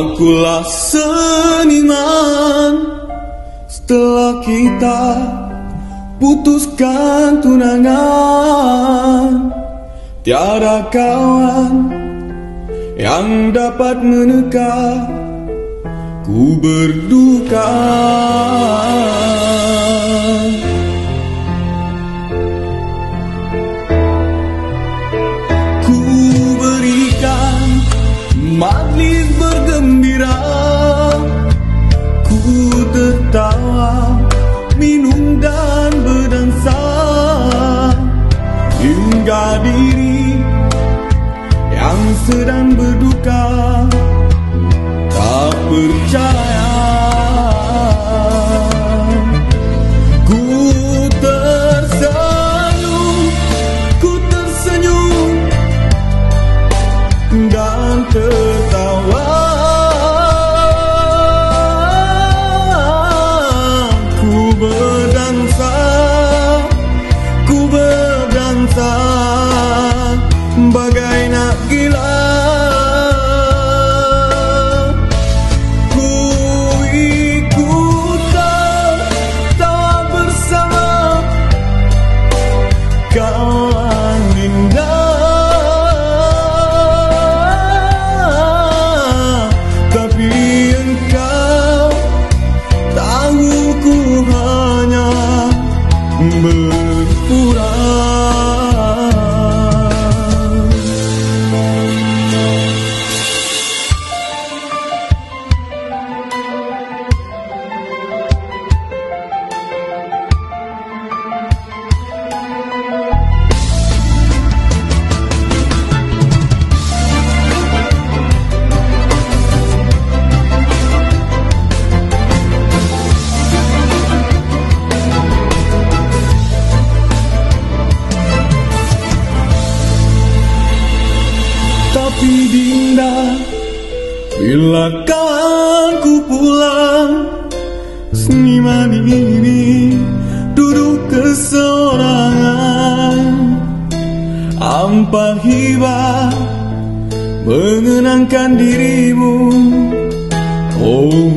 Akulah seniman. Setelah kita putuskan tunangan Tiada kawan yang dapat meneka Ku berduka sedang berduka. Tak percaya Bila kawanku pulang. Seniman ini Duduk kesorangan. Ampa hibah Mengenangkan dirimu. Oh